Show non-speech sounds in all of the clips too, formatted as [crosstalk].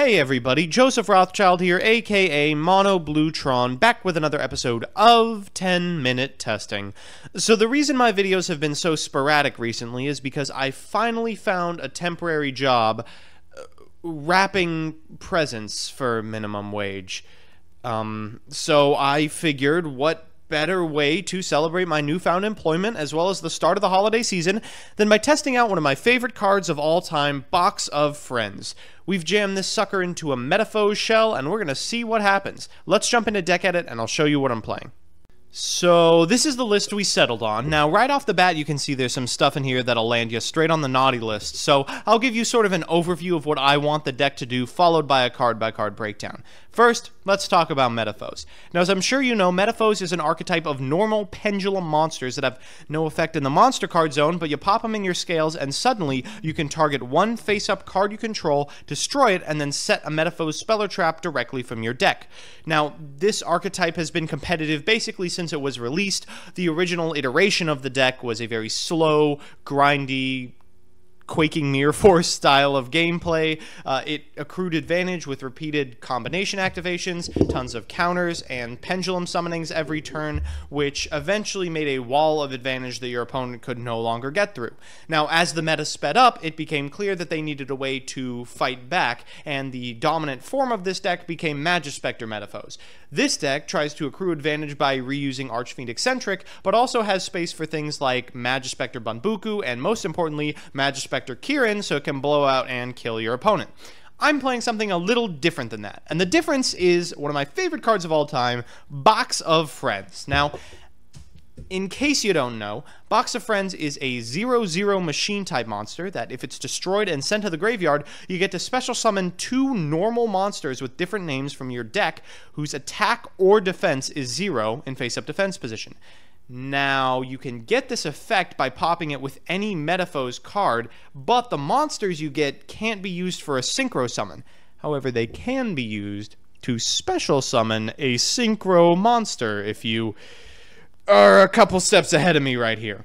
Hey everybody, Joseph Rothschild here, aka Mono Bluetron, back with another episode of 10 Minute Testing. So the reason my videos have been so sporadic recently is because I finally found a temporary job uh, wrapping presents for minimum wage. Um, so I figured what better way to celebrate my newfound employment as well as the start of the holiday season than by testing out one of my favorite cards of all time, Box of Friends. We've jammed this sucker into a Metalfoes shell and we're going to see what happens. Let's jump into Deck Edit and I'll show you what I'm playing. So this is the list we settled on. Now, right off the bat, you can see there's some stuff in here that'll land you straight on the naughty list. So I'll give you sort of an overview of what I want the deck to do, followed by a card-by-card -card breakdown. First, let's talk about Metalfoes. Now, as I'm sure you know, Metalfoes is an archetype of normal pendulum monsters that have no effect in the monster card zone, but you pop them in your scales, and suddenly you can target one face-up card you control, destroy it, and then set a Metalfoes Speller Trap directly from your deck. Now, this archetype has been competitive basically since it was released. The original iteration of the deck was a very slow, grindy, Quaking Mirror Force [laughs] style of gameplay. Uh, it accrued advantage with repeated combination activations, tons of counters, and pendulum summonings every turn, which eventually made a wall of advantage that your opponent could no longer get through. Now, as the meta sped up, it became clear that they needed a way to fight back, and the dominant form of this deck became Majespecter Metalfoes. This deck tries to accrue advantage by reusing Archfiend Eccentric, but also has space for things like Majespecter Bunbuku, and most importantly, Majespecter Kirin so it can blow out and kill your opponent. I'm playing something a little different than that. And the difference is one of my favorite cards of all time, Box of Friends. Now, in case you don't know, Box of Friends is a 0-0 machine type monster that if it's destroyed and sent to the graveyard, you get to special summon two normal monsters with different names from your deck whose attack or defense is 0 in face-up defense position. Now, you can get this effect by popping it with any Metalfoes card, but the monsters you get can't be used for a Synchro summon. However, they can be used to special summon a Synchro monster if you are a couple steps ahead of me right here.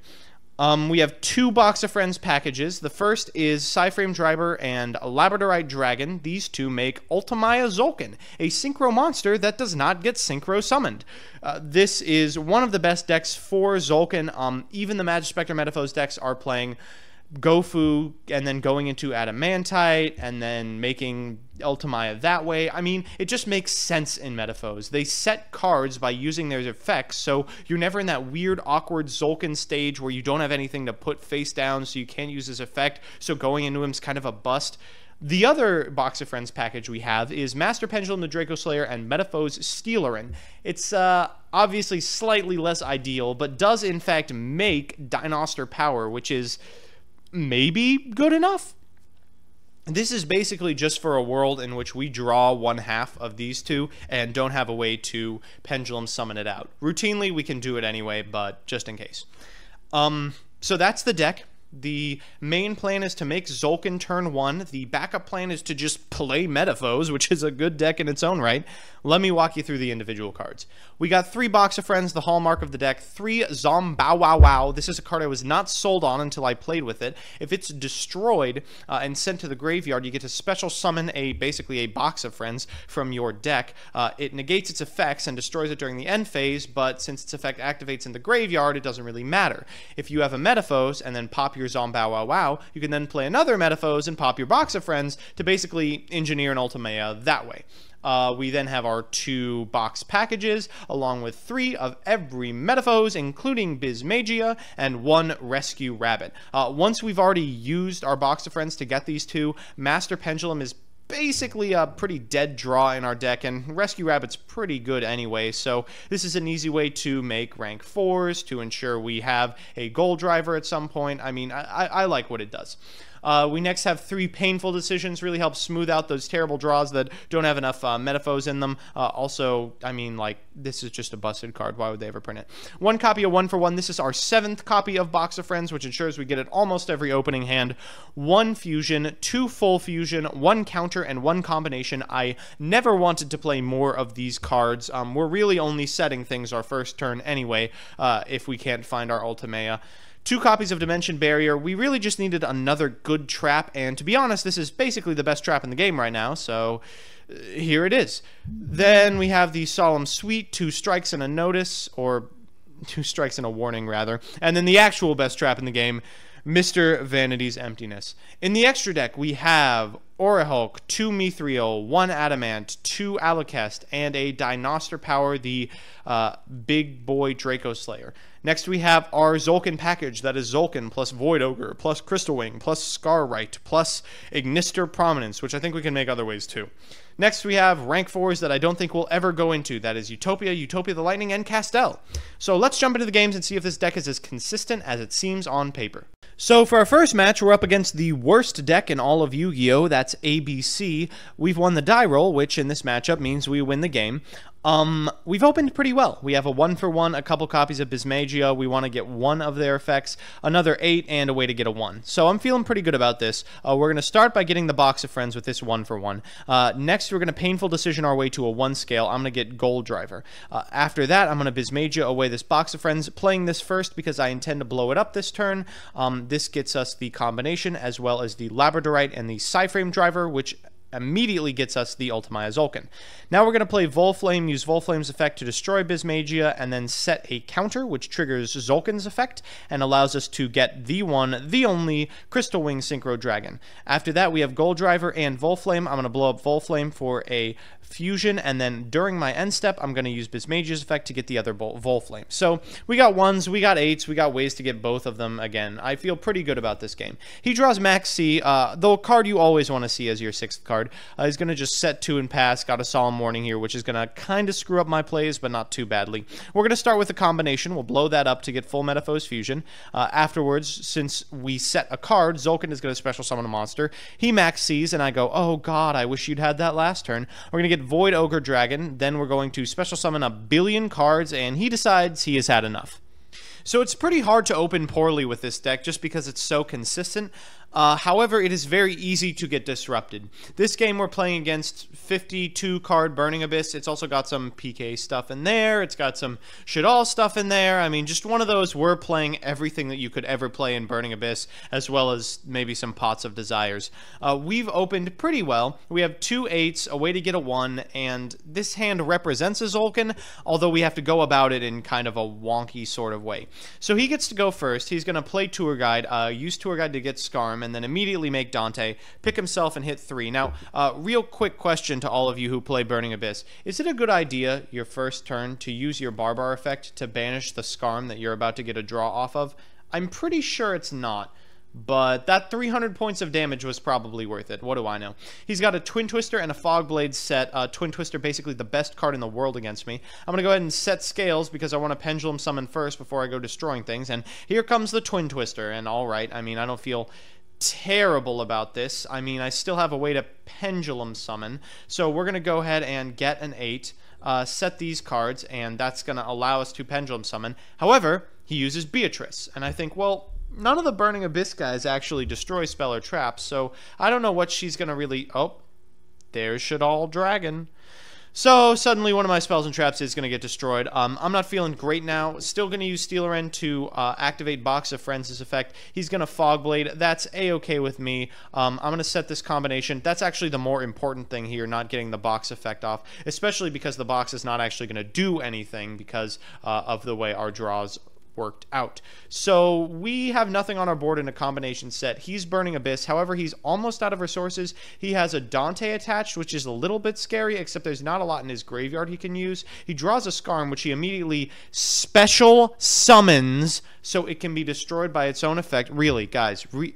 Um, we have two Box of Friends packages. The first is Psyframe Driver and Labradorite Dragon. These two make Ultimaya Tzolkin, a Synchro monster that does not get Synchro summoned. Uh, this is one of the best decks for Tzolkin. Um, even the Majespecter Metalfoes decks are playing Gofu and then going into Adamantite and then making Ultimaya that way. I mean, it just makes sense in Metalfoes. They set cards by using their effects, so you're never in that weird, awkward Tzolkin stage where you don't have anything to put face down, so you can't use his effect, so going into him is kind of a bust. The other Box of Friends package we have is Master Pendulum, the Draco Slayer, and Metalfoes Steelen. It's uh, obviously slightly less ideal, but does in fact make Dinoster Power, which is maybe good enough. This is basically just for a world in which we draw one half of these two and don't have a way to pendulum summon it out. Routinely, we can do it anyway, but just in case. Um, so that's the deck. The main plan is to make Tzolkin turn one. The backup plan is to just play Metalfoes, which is a good deck in its own right. Let me walk you through the individual cards. We got three Box of Friends, the hallmark of the deck, three Zombow Wow Wow. This is a card I was not sold on until I played with it. If it's destroyed uh, and sent to the graveyard, you get to special summon a basically a Box of Friends from your deck. Uh, it negates its effects and destroys it during the end phase, but since its effect activates in the graveyard, it doesn't really matter. If you have a Metalfoes and then pop your Zombow Wow Wow, you can then play another Metalfoes and pop your Box of Friends to basically engineer an Ultimaya that way. Uh, we then have our two box packages, along with three of every Metalfoes, including Bismugear, and one Rescue Rabbit. Uh, once we've already used our box of friends to get these two, Master Pendulum is basically a pretty dead draw in our deck, and Rescue Rabbit's pretty good anyway, so this is an easy way to make rank 4s, to ensure we have a Goldriver at some point. I mean, I, I like what it does. Uh, we next have three painful decisions, really help smooth out those terrible draws that don't have enough uh, Metalfoes in them. Uh, also, I mean, like, this is just a busted card. Why would they ever print it? One copy of One for One. This is our seventh copy of Box of Friends, which ensures we get it almost every opening hand. One fusion, two full fusion, one counter, and one combination. I never wanted to play more of these cards. Um, we're really only setting things our first turn anyway, uh, if we can't find our Ultimaya. Two copies of Dimension Barrier. We really just needed another good trap, and to be honest, this is basically the best trap in the game right now, so uh, here it is. Then we have the Solemn Suite, two strikes and a notice, or [laughs] two strikes and a warning, rather. And then the actual best trap in the game, Mr. Vanity's Emptiness. In the extra deck, we have Orichalc, two Mithril, one Adamant, two Alkahest, and a Dinoster Power, the uh, big boy Draco Slayer. Next, we have our Tzolkin package that is Tzolkin plus Void Ogre plus Crystal Wing plus Scarlight plus Ignister Prominence, which I think we can make other ways too. Next, we have rank fours that I don't think we'll ever go into. That is Utopia, Utopia the Lightning, and Castel. So let's jump into the games and see if this deck is as consistent as it seems on paper. So for our first match, we're up against the worst deck in all of Yu-Gi-Oh! That's ABC. We've won the die roll, which in this matchup means we win the game. Um, we've opened pretty well. We have a one for one, a couple copies of Bismugear. We want to get one of their effects, another eight, and a way to get a one. So I'm feeling pretty good about this. Uh, we're going to start by getting the box of friends with this one for one. Uh, next, we're going to painful decision our way to a one scale. I'm going to get Goldriver. Uh, after that, I'm going to Bismugear away this box of friends, playing this first because I intend to blow it up this turn. Um, this gets us the combination as well as the Labradorite and the Psyframe Driver, which immediately gets us the Ultimaya Tzolkin. Now we're going to play Volflame, use Volflame's effect to destroy Bismugear, and then set a counter, which triggers Tzolkin's effect, and allows us to get the one, the only, Crystal Wing Synchro Dragon. After that, we have Goldriver and Volflame. I'm going to blow up Volflame for a fusion, and then during my end step, I'm going to use Bismugear's effect to get the other Volflame. So we got ones, we got eights, we got ways to get both of them again. I feel pretty good about this game. He draws Maxx C, uh, the card you always want to see as your sixth card. Uh, he's going to just set two and pass, got a Solemn Warning here, which is going to kind of screw up my plays, but not too badly. We're going to start with a combination. We'll blow that up to get full Metalfoes Fusion. Uh, afterwards, since we set a card, Tzolkin is going to special summon a monster. He Maxx Cs, and I go, oh god, I wish you'd had that last turn. We're going to get Void Ogre Dragon, then we're going to special summon a billion cards, and he decides he has had enough. So it's pretty hard to open poorly with this deck just because it's so consistent. Uh, however, it is very easy to get disrupted. This game we're playing against 52 card Burning Abyss. It's also got some PK stuff in there. It's got some Shaddoll stuff in there. I mean, just one of those we're playing everything that you could ever play in Burning Abyss, as well as maybe some Pots of Desires. Uh, we've opened pretty well. We have two eights, a way to get a one, and this hand represents a Tzolkin, although we have to go about it in kind of a wonky sort of way. So he gets to go first. He's going to play Tour Guide, uh, use Tour Guide to get Scarm, and then immediately make Dante pick himself and hit three. Now, uh, real quick question to all of you who play Burning Abyss. Is it a good idea, your first turn, to use your Barbar effect to banish the Scarm that you're about to get a draw off of? I'm pretty sure it's not but that 300 points of damage was probably worth it. What do I know? He's got a Twin Twister and a Fog Blade set. Uh, Twin Twister, basically the best card in the world against me. I'm going to go ahead and set Scales because I want to Pendulum Summon first before I go destroying things. And here comes the Twin Twister. And all right, I mean, I don't feel terrible about this. I mean, I still have a way to pendulum summon. So we're going to go ahead and get an 8, uh, set these cards, and that's going to allow us to pendulum summon. However, he uses Beatrice, and I think, well, none of the Burning Abyss guys actually destroy spell or traps, so I don't know what she's going to really... Oh, there's Shaddoll Dragon. So suddenly one of my spells and traps is going to get destroyed. Um, I'm not feeling great now. Still going to use Steelen to uh, activate Box of Friends' effect. He's going to Fog Blade. That's a-okay with me. Um, I'm going to set this combination. That's actually the more important thing here, not getting the box effect off, especially because the box is not actually going to do anything because uh, of the way our draws worked out. So we have nothing on our board in a combination set. He's Burning Abyss. However, he's almost out of resources. He has a Dante attached, which is a little bit scary, except there's not a lot in his graveyard he can use. He draws a Scarm, which he immediately special summons so it can be destroyed by its own effect. Really, guys, re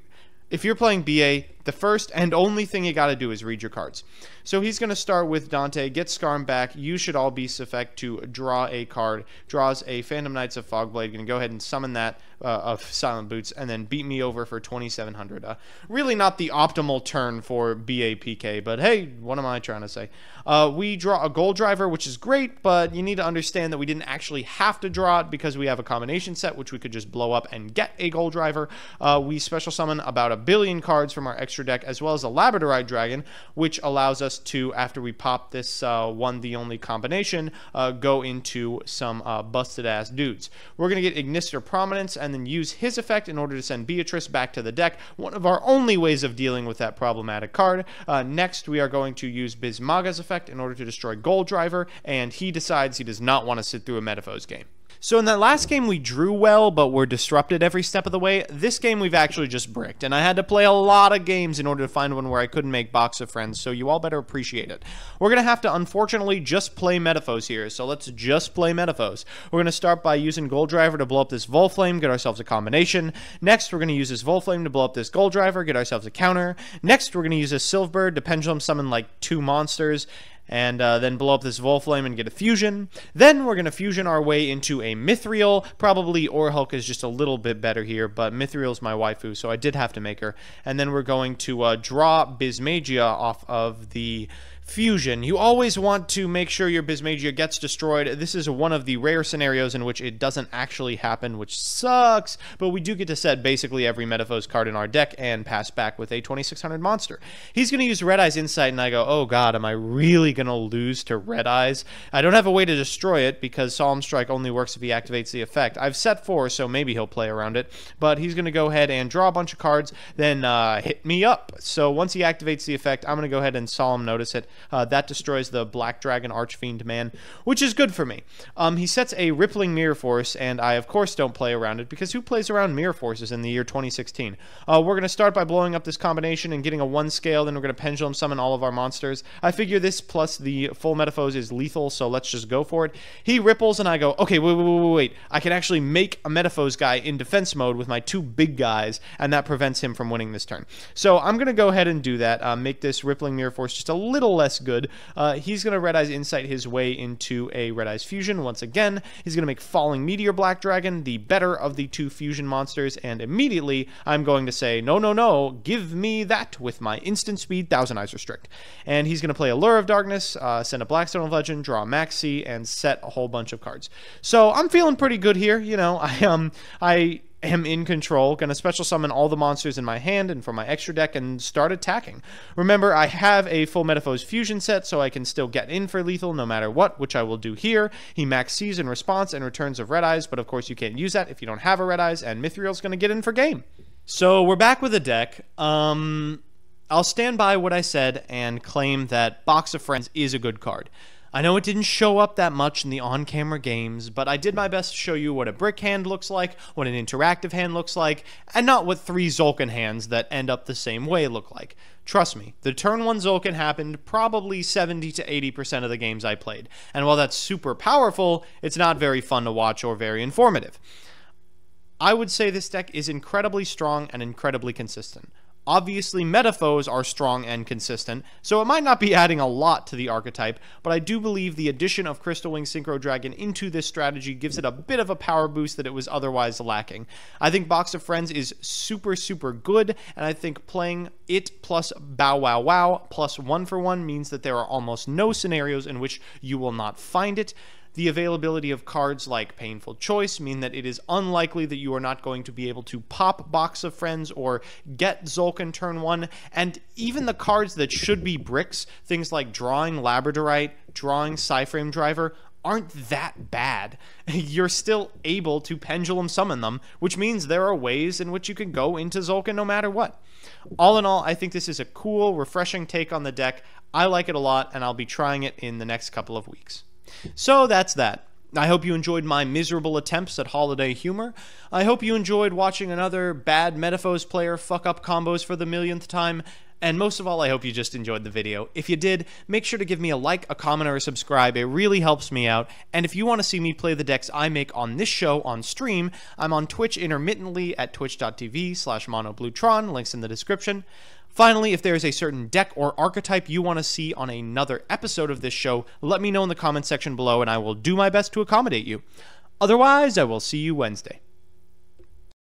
if you're playing BA, the first and only thing you got to do is read your cards. So he's going to start with Dante, get Scarm back. You should all be effect to draw a card. Draws a Phantom Knights of Fogblade. Going to go ahead and summon that uh, of Silent Boots and then beat me over for 2700. Uh, really not the optimal turn for BAPK, but hey, what am I trying to say? Uh, we draw a Goldriver, which is great, but you need to understand that we didn't actually have to draw it because we have a combination set, which we could just blow up and get a Goldriver. Uh, we special summon about a billion cards from our extra deck, as well as a Labradorite Dragon, which allows us to, after we pop this uh, one, the only combination, uh, go into some uh, busted ass dudes. We're going to get Ignister Prominence and then use his effect in order to send Beatrice back to the deck, one of our only ways of dealing with that problematic card. Uh, next, we are going to use Bismugear's effect in order to destroy Goldriver, and he decides he does not want to sit through a Metalfoes game. So in that last game, we drew well, but were disrupted every step of the way. This game, we've actually just bricked, and I had to play a lot of games in order to find one where I couldn't make Box of Friends, so you all better appreciate it. We're going to have to, unfortunately, just play Metalfoes here, so let's just play Metalfoes. We're going to start by using Goldriver to blow up this Volflame, get ourselves a combination. Next, we're going to use this Volflame to blow up this Goldriver, get ourselves a counter. Next, we're going to use this Silverd to Pendulum summon like two monsters and uh, then blow up this Volflame and get a fusion. Then we're going to fusion our way into a Mithril. Probably Orichalc is just a little bit better here, but Mithril is my waifu, so I did have to make her. And then we're going to uh, draw Bismugear off of the fusion, you always want to make sure your Bismugear gets destroyed. This is one of the rare scenarios in which it doesn't actually happen, which sucks, but we do get to set basically every Metalfoes card in our deck and pass back with a 2600 monster. He's going to use Red Eye's Insight, and I go, oh god, am I really going to lose to Red Eyes? I don't have a way to destroy it because Solemn Strike only works if he activates the effect. I've set four, so maybe he'll play around it, but he's going to go ahead and draw a bunch of cards, then uh, hit me up. So once he activates the effect, I'm going to go ahead and Solemn Notice it. Uh, that destroys the Black Dragon Archfiend man, which is good for me. Um, he sets a Rippling Mirror Force, and I, of course, don't play around it because who plays around Mirror Forces in the year 2016? Uh, we're going to start by blowing up this combination and getting a one scale, then we're going to Pendulum Summon all of our monsters. I figure this plus the full Metalfoes is lethal, so let's just go for it. He ripples, and I go, okay, wait, wait, wait, wait. I can actually make a Metalfoes guy in defense mode with my two big guys, and that prevents him from winning this turn. So I'm going to go ahead and do that, uh, make this Rippling Mirror Force just a little less good. Uh, he's going to Red Eyes Insight his way into a Red Eyes Fusion once again. He's going to make Falling Meteor Black Dragon the better of the two fusion monsters, and immediately I'm going to say, no, no, no, give me that with my instant speed Thousand Eyes Restrict. And he's going to play Allure of Darkness, uh, send a Blackstone of Legend, draw a Maxi, and set a whole bunch of cards. So I'm feeling pretty good here. You know, [laughs] I um I am in control, to special summon all the monsters in my hand and from my extra deck and start attacking. Remember, I have a full Metalfoes fusion set, so I can still get in for lethal no matter what, which I will do here. He max sees in response and returns of Red Eyes, but of course you can't use that if you don't have a Red Eyes, and Mithril's to get in for game. So we're back with a deck. Um, I'll stand by what I said and claim that Box of Friends is a good card. I know it didn't show up that much in the on-camera games, but I did my best to show you what a brick hand looks like, what an interactive hand looks like, and not what three Tzolkin hands that end up the same way look like. Trust me, the turn 1 Tzolkin happened probably 70 to 80% of the games I played, and while that's super powerful, it's not very fun to watch or very informative. I would say this deck is incredibly strong and incredibly consistent. Obviously, Metalfoes are strong and consistent, so it might not be adding a lot to the archetype, but I do believe the addition of Crystal Wing Synchro Dragon into this strategy gives it a bit of a power boost that it was otherwise lacking. I think Box of Friends is super, super good, and I think playing it plus Bow Wow Wow plus one for one means that there are almost no scenarios in which you will not find it. The availability of cards like Painful Choice mean that it is unlikely that you are not going to be able to pop Box of Friends or get Tzolkin turn 1, and even the cards that should be bricks, things like drawing Labradorite, drawing Psyframe Driver, aren't that bad. [laughs] You're still able to pendulum summon them, which means there are ways in which you can go into Tzolkin no matter what. All in all, I think this is a cool, refreshing take on the deck. I like it a lot, and I'll be trying it in the next couple of weeks. So that's that. I hope you enjoyed my miserable attempts at holiday humor. I hope you enjoyed watching another bad Metalfoes player fuck up combos for the millionth time. And most of all, I hope you just enjoyed the video. If you did, make sure to give me a like, a comment, or a subscribe. It really helps me out. And if you want to see me play the decks I make on this show on stream, I'm on Twitch intermittently at twitch.tv slash monobluetron, links in the description. Finally, if there is a certain deck or archetype you want to see on another episode of this show, let me know in the comment section below and I will do my best to accommodate you. Otherwise, I will see you Wednesday.